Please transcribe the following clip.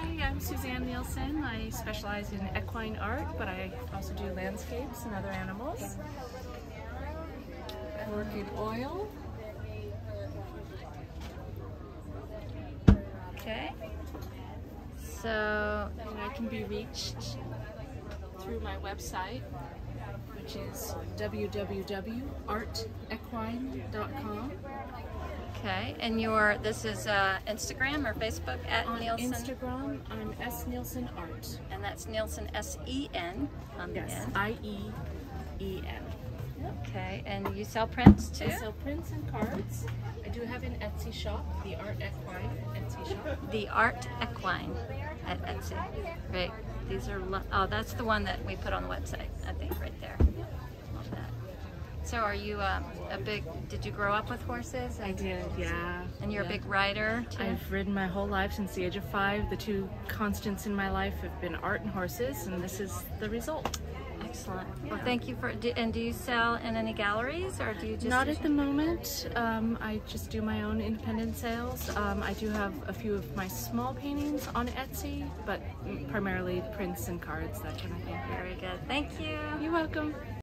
Hi, I'm Suzanne Nielsen. I specialize in equine art, but I also do landscapes and other animals. I work in oil. Okay. So, And I can be reached through my website, which is www.artequine.com. okay, and your this is uh, Instagram or Facebook at On Nielsen, Instagram, I'm S Nielsen Art. and that's Nielsen S E N on the Yes, end. I E E N. Okay, and you sell prints too. I sell prints and cards. I do have an Etsy shop, the Art Equine Etsy shop. The Art Equine at Etsy. Right. These are oh, that's the one that we put on the website. I think right there. So, are you um, a big? Did you grow up with horses? I did, yeah. And you're yeah. a big rider too. I've ridden my whole life since the age of five. The two constants in my life have been art and horses, and this is the result. Excellent. Well, thank you for. Do, and do you sell in any galleries, or do you just? Not at the moment. Um, I just do my own independent sales. Um, I do have a few of my small paintings on Etsy, but primarily prints and cards, that kind of thing. Very good. Thank you. You're welcome.